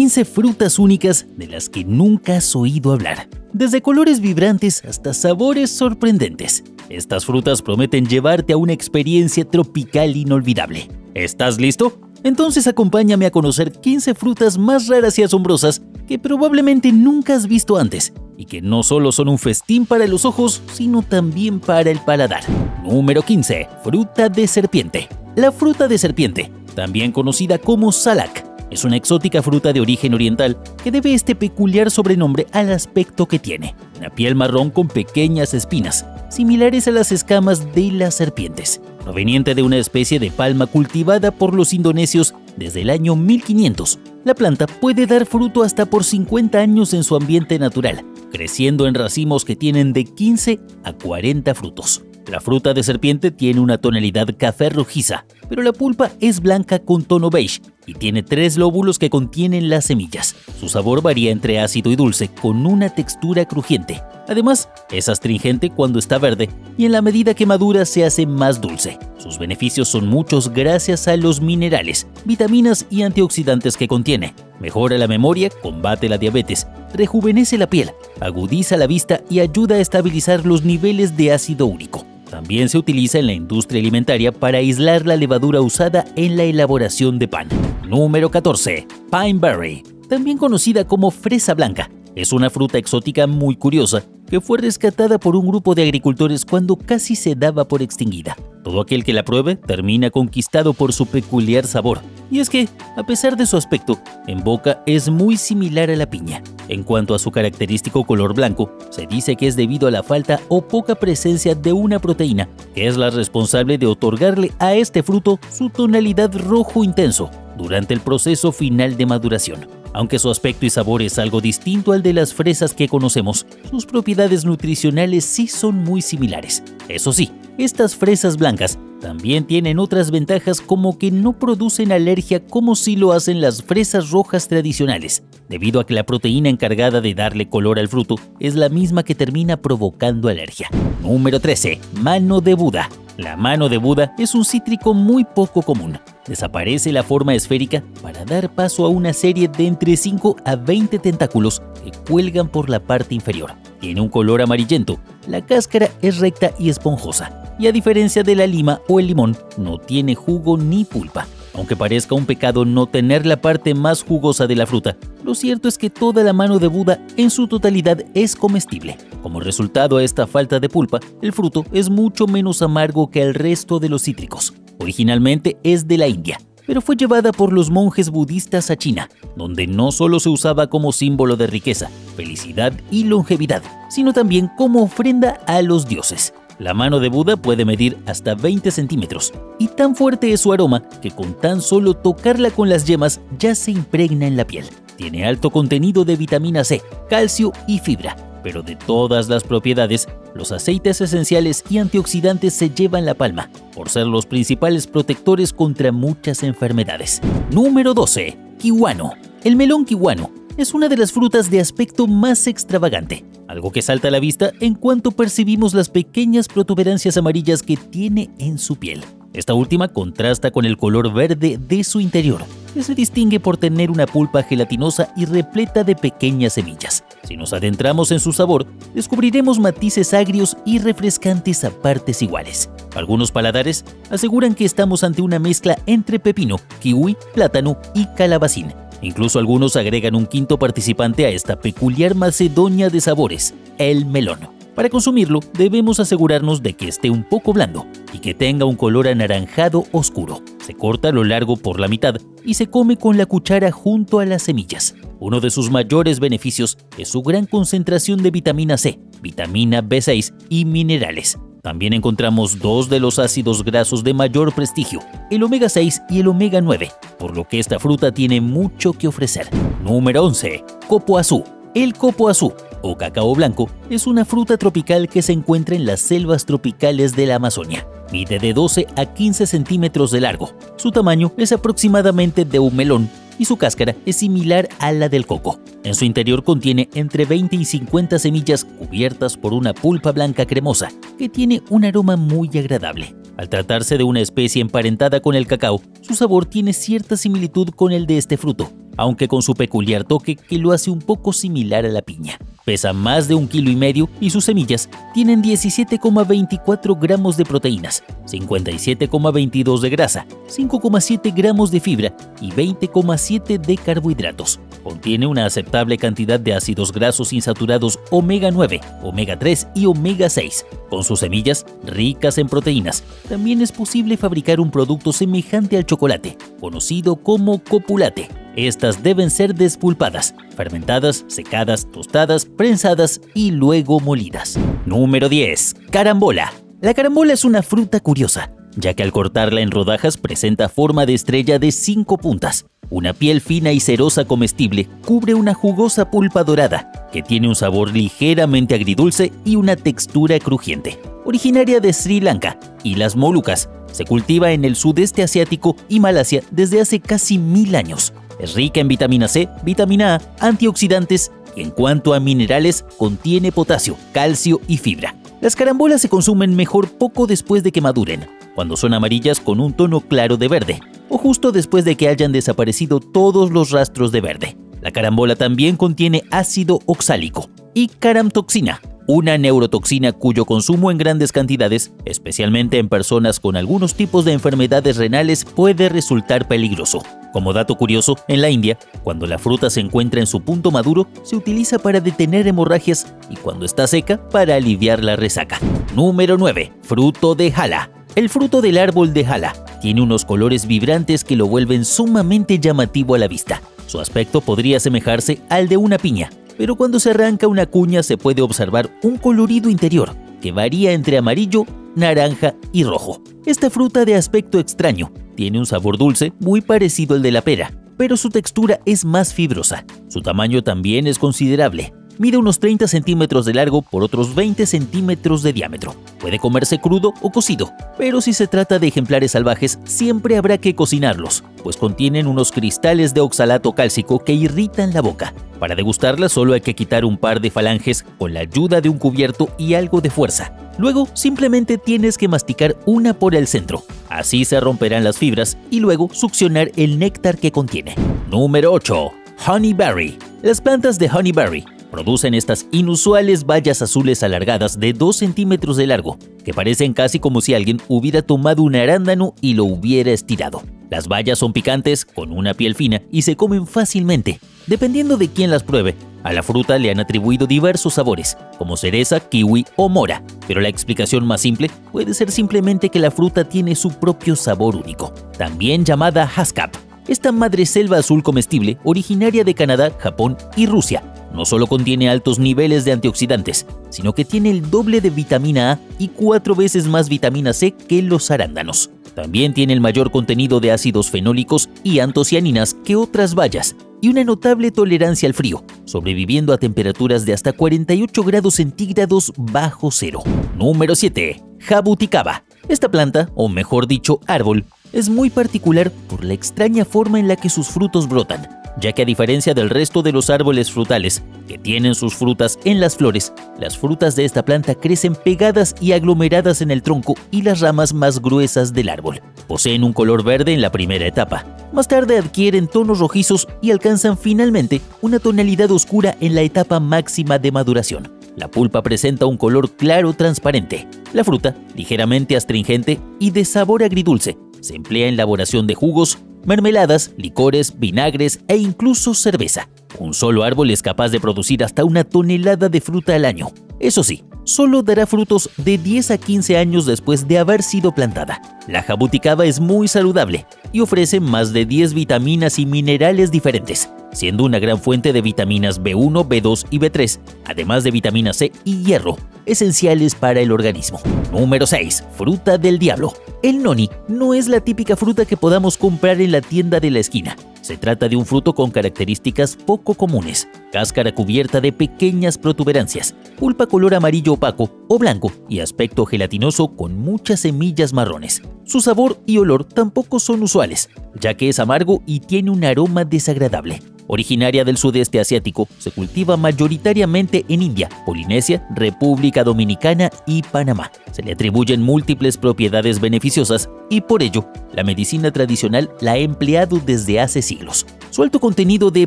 15 frutas únicas de las que nunca has oído hablar. Desde colores vibrantes hasta sabores sorprendentes. Estas frutas prometen llevarte a una experiencia tropical inolvidable. ¿Estás listo? Entonces acompáñame a conocer 15 frutas más raras y asombrosas que probablemente nunca has visto antes y que no solo son un festín para los ojos, sino también para el paladar. Número 15. Fruta de serpiente. La fruta de serpiente, también conocida como salak, es una exótica fruta de origen oriental que debe este peculiar sobrenombre al aspecto que tiene. Una piel marrón con pequeñas espinas, similares a las escamas de las serpientes, proveniente de una especie de palma cultivada por los indonesios desde el año 1500. La planta puede dar fruto hasta por 50 años en su ambiente natural, creciendo en racimos que tienen de 15 a 40 frutos. La fruta de serpiente tiene una tonalidad café rojiza, pero la pulpa es blanca con tono beige y tiene tres lóbulos que contienen las semillas. Su sabor varía entre ácido y dulce, con una textura crujiente. Además, es astringente cuando está verde y en la medida que madura se hace más dulce. Sus beneficios son muchos gracias a los minerales, vitaminas y antioxidantes que contiene. Mejora la memoria, combate la diabetes, rejuvenece la piel, agudiza la vista y ayuda a estabilizar los niveles de ácido úrico. También se utiliza en la industria alimentaria para aislar la levadura usada en la elaboración de pan. Número 14. Pineberry, también conocida como fresa blanca. Es una fruta exótica muy curiosa que fue rescatada por un grupo de agricultores cuando casi se daba por extinguida. Todo aquel que la pruebe termina conquistado por su peculiar sabor. Y es que, a pesar de su aspecto, en boca es muy similar a la piña. En cuanto a su característico color blanco, se dice que es debido a la falta o poca presencia de una proteína, que es la responsable de otorgarle a este fruto su tonalidad rojo intenso durante el proceso final de maduración. Aunque su aspecto y sabor es algo distinto al de las fresas que conocemos, sus propiedades nutricionales sí son muy similares. Eso sí, estas fresas blancas también tienen otras ventajas como que no producen alergia como si lo hacen las fresas rojas tradicionales, debido a que la proteína encargada de darle color al fruto es la misma que termina provocando alergia. Número 13. Mano de Buda. La mano de Buda es un cítrico muy poco común. Desaparece la forma esférica para dar paso a una serie de entre 5 a 20 tentáculos que cuelgan por la parte inferior. Tiene un color amarillento, la cáscara es recta y esponjosa, y a diferencia de la lima o el limón, no tiene jugo ni pulpa. Aunque parezca un pecado no tener la parte más jugosa de la fruta, lo cierto es que toda la mano de Buda en su totalidad es comestible. Como resultado a esta falta de pulpa, el fruto es mucho menos amargo que el resto de los cítricos. Originalmente es de la India, pero fue llevada por los monjes budistas a China, donde no solo se usaba como símbolo de riqueza, felicidad y longevidad, sino también como ofrenda a los dioses. La mano de Buda puede medir hasta 20 centímetros y tan fuerte es su aroma que con tan solo tocarla con las yemas ya se impregna en la piel. Tiene alto contenido de vitamina C, calcio y fibra, pero de todas las propiedades, los aceites esenciales y antioxidantes se llevan la palma, por ser los principales protectores contra muchas enfermedades. Número 12. Kiwano. El melón kiwano es una de las frutas de aspecto más extravagante, algo que salta a la vista en cuanto percibimos las pequeñas protuberancias amarillas que tiene en su piel. Esta última contrasta con el color verde de su interior, se distingue por tener una pulpa gelatinosa y repleta de pequeñas semillas. Si nos adentramos en su sabor, descubriremos matices agrios y refrescantes a partes iguales. Algunos paladares aseguran que estamos ante una mezcla entre pepino, kiwi, plátano y calabacín, Incluso algunos agregan un quinto participante a esta peculiar macedonia de sabores, el melón. Para consumirlo debemos asegurarnos de que esté un poco blando y que tenga un color anaranjado oscuro. Se corta a lo largo por la mitad y se come con la cuchara junto a las semillas. Uno de sus mayores beneficios es su gran concentración de vitamina C, vitamina B6 y minerales, también encontramos dos de los ácidos grasos de mayor prestigio, el omega 6 y el omega 9, por lo que esta fruta tiene mucho que ofrecer. Número 11. Copoazú. El copoazú o cacao blanco es una fruta tropical que se encuentra en las selvas tropicales de la Amazonia. Mide de 12 a 15 centímetros de largo. Su tamaño es aproximadamente de un melón y su cáscara es similar a la del coco. En su interior contiene entre 20 y 50 semillas cubiertas por una pulpa blanca cremosa que tiene un aroma muy agradable. Al tratarse de una especie emparentada con el cacao, su sabor tiene cierta similitud con el de este fruto, aunque con su peculiar toque que lo hace un poco similar a la piña. Pesa más de un kilo y medio y sus semillas tienen 17,24 gramos de proteínas, 57,22 de grasa, 5,7 gramos de fibra y 20,7 de carbohidratos. Contiene una aceptable cantidad de ácidos grasos insaturados omega 9, omega 3 y omega 6. Con sus semillas ricas en proteínas, también es posible fabricar un producto semejante al chocolate, conocido como copulate. Estas deben ser despulpadas, fermentadas, secadas, tostadas, prensadas y luego molidas. Número 10. Carambola. La carambola es una fruta curiosa, ya que al cortarla en rodajas presenta forma de estrella de cinco puntas. Una piel fina y cerosa comestible cubre una jugosa pulpa dorada, que tiene un sabor ligeramente agridulce y una textura crujiente. Originaria de Sri Lanka y las Molucas, se cultiva en el sudeste asiático y Malasia desde hace casi mil años. Es rica en vitamina C, vitamina A, antioxidantes y en cuanto a minerales contiene potasio, calcio y fibra. Las carambolas se consumen mejor poco después de que maduren, cuando son amarillas con un tono claro de verde, o justo después de que hayan desaparecido todos los rastros de verde. La carambola también contiene ácido oxálico y caramtoxina, una neurotoxina cuyo consumo en grandes cantidades, especialmente en personas con algunos tipos de enfermedades renales, puede resultar peligroso. Como dato curioso, en la India, cuando la fruta se encuentra en su punto maduro, se utiliza para detener hemorragias y cuando está seca, para aliviar la resaca. Número 9. Fruto de jala. El fruto del árbol de jala tiene unos colores vibrantes que lo vuelven sumamente llamativo a la vista. Su aspecto podría asemejarse al de una piña, pero cuando se arranca una cuña se puede observar un colorido interior que varía entre amarillo, naranja y rojo. Esta fruta de aspecto extraño tiene un sabor dulce muy parecido al de la pera, pero su textura es más fibrosa. Su tamaño también es considerable, Mide unos 30 centímetros de largo por otros 20 centímetros de diámetro. Puede comerse crudo o cocido, pero si se trata de ejemplares salvajes siempre habrá que cocinarlos, pues contienen unos cristales de oxalato cálcico que irritan la boca. Para degustarla solo hay que quitar un par de falanges con la ayuda de un cubierto y algo de fuerza. Luego simplemente tienes que masticar una por el centro. Así se romperán las fibras y luego succionar el néctar que contiene. Número 8. Honeyberry. Las plantas de honeyberry Producen estas inusuales bayas azules alargadas de 2 centímetros de largo, que parecen casi como si alguien hubiera tomado un arándano y lo hubiera estirado. Las bayas son picantes, con una piel fina y se comen fácilmente, dependiendo de quién las pruebe. A la fruta le han atribuido diversos sabores, como cereza, kiwi o mora, pero la explicación más simple puede ser simplemente que la fruta tiene su propio sabor único, también llamada haskap. Esta madre selva azul comestible, originaria de Canadá, Japón y Rusia, no solo contiene altos niveles de antioxidantes, sino que tiene el doble de vitamina A y cuatro veces más vitamina C que los arándanos. También tiene el mayor contenido de ácidos fenólicos y antocianinas que otras bayas, y una notable tolerancia al frío, sobreviviendo a temperaturas de hasta 48 grados centígrados bajo cero. Número 7. Jabuticaba. Esta planta, o mejor dicho árbol, es muy particular por la extraña forma en la que sus frutos brotan ya que a diferencia del resto de los árboles frutales, que tienen sus frutas en las flores, las frutas de esta planta crecen pegadas y aglomeradas en el tronco y las ramas más gruesas del árbol. Poseen un color verde en la primera etapa. Más tarde adquieren tonos rojizos y alcanzan finalmente una tonalidad oscura en la etapa máxima de maduración. La pulpa presenta un color claro transparente. La fruta, ligeramente astringente y de sabor agridulce, se emplea en elaboración de jugos, mermeladas, licores, vinagres e incluso cerveza. Un solo árbol es capaz de producir hasta una tonelada de fruta al año. Eso sí, solo dará frutos de 10 a 15 años después de haber sido plantada. La jabuticaba es muy saludable y ofrece más de 10 vitaminas y minerales diferentes, siendo una gran fuente de vitaminas B1, B2 y B3, además de vitamina C y hierro, esenciales para el organismo. Número 6. Fruta del diablo. El noni no es la típica fruta que podamos comprar en la tienda de la esquina. Se trata de un fruto con características poco comunes, cáscara cubierta de pequeñas protuberancias, pulpa color amarillo opaco o blanco y aspecto gelatinoso con muchas semillas marrones. Su sabor y olor tampoco son usuales, ya que es amargo y tiene un aroma desagradable. Originaria del sudeste asiático, se cultiva mayoritariamente en India, Polinesia, República Dominicana y Panamá. Se le atribuyen múltiples propiedades beneficiosas y por ello, la medicina tradicional la ha empleado desde hace siglos. Su alto contenido de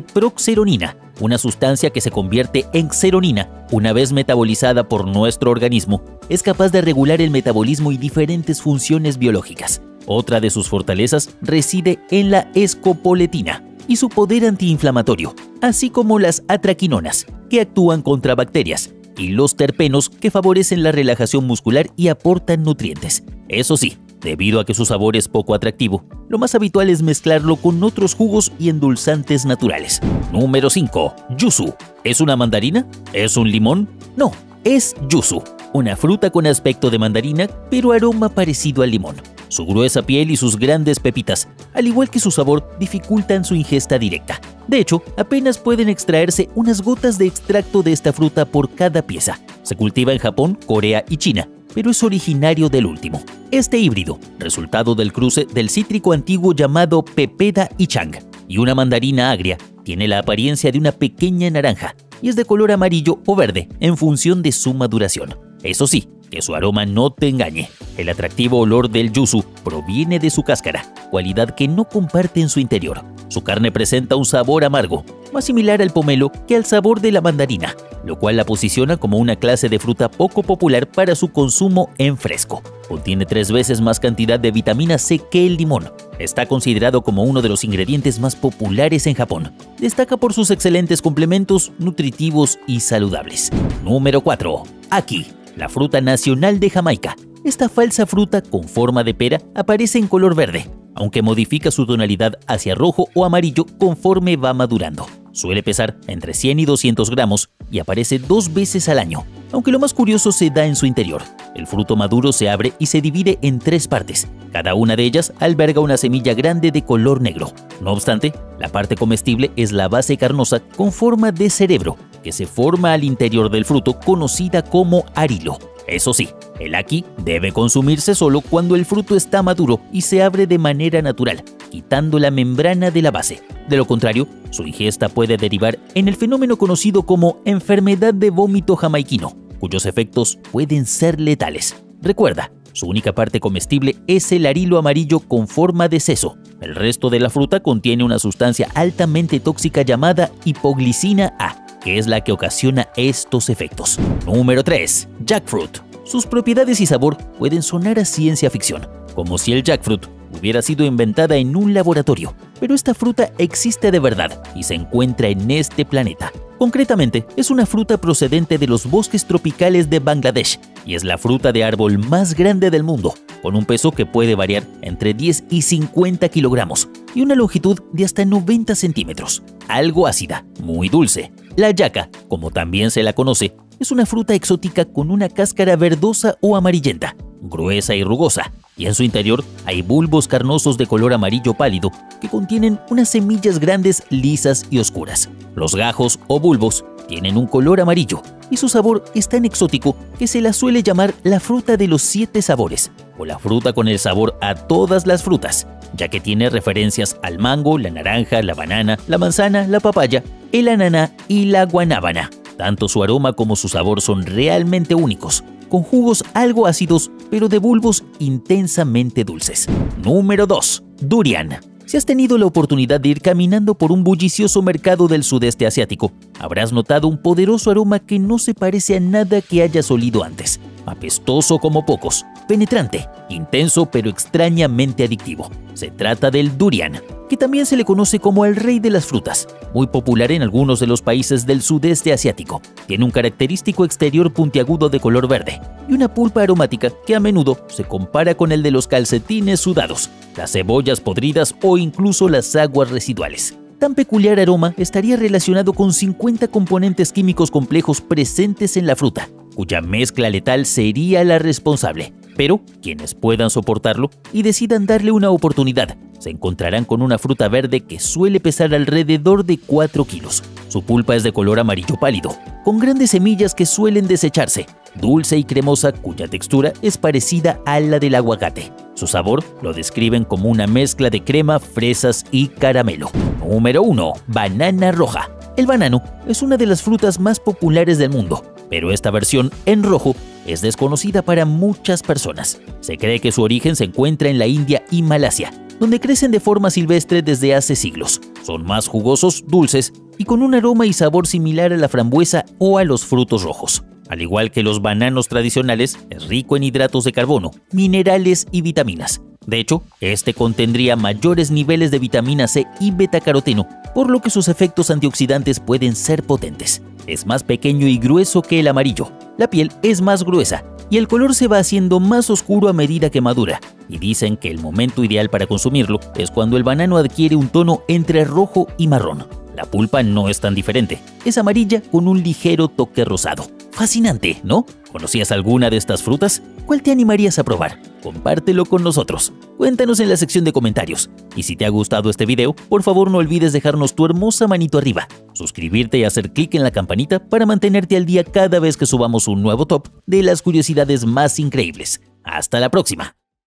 proxeronina, una sustancia que se convierte en xeronina una vez metabolizada por nuestro organismo, es capaz de regular el metabolismo y diferentes funciones biológicas. Otra de sus fortalezas reside en la escopoletina, y su poder antiinflamatorio, así como las atraquinonas, que actúan contra bacterias, y los terpenos, que favorecen la relajación muscular y aportan nutrientes. Eso sí, debido a que su sabor es poco atractivo, lo más habitual es mezclarlo con otros jugos y endulzantes naturales. Número 5. Yuzu. ¿Es una mandarina? ¿Es un limón? No, es yuzu, una fruta con aspecto de mandarina, pero aroma parecido al limón. Su gruesa piel y sus grandes pepitas, al igual que su sabor, dificultan su ingesta directa. De hecho, apenas pueden extraerse unas gotas de extracto de esta fruta por cada pieza. Se cultiva en Japón, Corea y China, pero es originario del último. Este híbrido, resultado del cruce del cítrico antiguo llamado Pepeda y Chang, y una mandarina agria, tiene la apariencia de una pequeña naranja y es de color amarillo o verde en función de su maduración. Eso sí, que su aroma no te engañe. El atractivo olor del yuzu proviene de su cáscara, cualidad que no comparte en su interior. Su carne presenta un sabor amargo, más similar al pomelo que al sabor de la mandarina, lo cual la posiciona como una clase de fruta poco popular para su consumo en fresco. Contiene tres veces más cantidad de vitamina C que el limón. Está considerado como uno de los ingredientes más populares en Japón. Destaca por sus excelentes complementos nutritivos y saludables. Número 4. Aki la fruta nacional de Jamaica. Esta falsa fruta con forma de pera aparece en color verde, aunque modifica su tonalidad hacia rojo o amarillo conforme va madurando. Suele pesar entre 100 y 200 gramos y aparece dos veces al año, aunque lo más curioso se da en su interior. El fruto maduro se abre y se divide en tres partes. Cada una de ellas alberga una semilla grande de color negro. No obstante, la parte comestible es la base carnosa con forma de cerebro, que se forma al interior del fruto conocida como arilo. Eso sí, el aki debe consumirse solo cuando el fruto está maduro y se abre de manera natural, quitando la membrana de la base. De lo contrario, su ingesta puede derivar en el fenómeno conocido como enfermedad de vómito jamaiquino, cuyos efectos pueden ser letales. Recuerda, su única parte comestible es el arilo amarillo con forma de seso. El resto de la fruta contiene una sustancia altamente tóxica llamada hipoglicina A que es la que ocasiona estos efectos. Número 3. Jackfruit. Sus propiedades y sabor pueden sonar a ciencia ficción, como si el jackfruit hubiera sido inventada en un laboratorio, pero esta fruta existe de verdad y se encuentra en este planeta. Concretamente, es una fruta procedente de los bosques tropicales de Bangladesh y es la fruta de árbol más grande del mundo, con un peso que puede variar entre 10 y 50 kilogramos y una longitud de hasta 90 centímetros. Algo ácida, muy dulce. La yaca, como también se la conoce, es una fruta exótica con una cáscara verdosa o amarillenta, gruesa y rugosa, y en su interior hay bulbos carnosos de color amarillo pálido que contienen unas semillas grandes, lisas y oscuras. Los gajos o bulbos tienen un color amarillo y su sabor es tan exótico que se la suele llamar la fruta de los siete sabores o la fruta con el sabor a todas las frutas, ya que tiene referencias al mango, la naranja, la banana, la manzana, la papaya, el ananá y la guanábana. Tanto su aroma como su sabor son realmente únicos, con jugos algo ácidos pero de bulbos intensamente dulces. Número 2. Durian. Si has tenido la oportunidad de ir caminando por un bullicioso mercado del sudeste asiático, habrás notado un poderoso aroma que no se parece a nada que hayas olido antes. Apestoso como pocos, penetrante, intenso pero extrañamente adictivo. Se trata del durian, que también se le conoce como el rey de las frutas, muy popular en algunos de los países del sudeste asiático. Tiene un característico exterior puntiagudo de color verde y una pulpa aromática que a menudo se compara con el de los calcetines sudados, las cebollas podridas o incluso las aguas residuales. Tan peculiar aroma estaría relacionado con 50 componentes químicos complejos presentes en la fruta, cuya mezcla letal sería la responsable. Pero quienes puedan soportarlo y decidan darle una oportunidad, se encontrarán con una fruta verde que suele pesar alrededor de 4 kilos. Su pulpa es de color amarillo pálido, con grandes semillas que suelen desecharse, dulce y cremosa cuya textura es parecida a la del aguacate. Su sabor lo describen como una mezcla de crema, fresas y caramelo. Número 1. Banana roja. El banano es una de las frutas más populares del mundo, pero esta versión en rojo es desconocida para muchas personas. Se cree que su origen se encuentra en la India y Malasia, donde crecen de forma silvestre desde hace siglos. Son más jugosos, dulces y con un aroma y sabor similar a la frambuesa o a los frutos rojos. Al igual que los bananos tradicionales, es rico en hidratos de carbono, minerales y vitaminas. De hecho, este contendría mayores niveles de vitamina C y betacaroteno, por lo que sus efectos antioxidantes pueden ser potentes. Es más pequeño y grueso que el amarillo. La piel es más gruesa y el color se va haciendo más oscuro a medida que madura. Y dicen que el momento ideal para consumirlo es cuando el banano adquiere un tono entre rojo y marrón. La pulpa no es tan diferente, es amarilla con un ligero toque rosado. Fascinante, ¿no? ¿Conocías alguna de estas frutas? ¿Cuál te animarías a probar? Compártelo con nosotros. Cuéntanos en la sección de comentarios. Y si te ha gustado este video, por favor no olvides dejarnos tu hermosa manito arriba, suscribirte y hacer clic en la campanita para mantenerte al día cada vez que subamos un nuevo top de las curiosidades más increíbles. Hasta la próxima.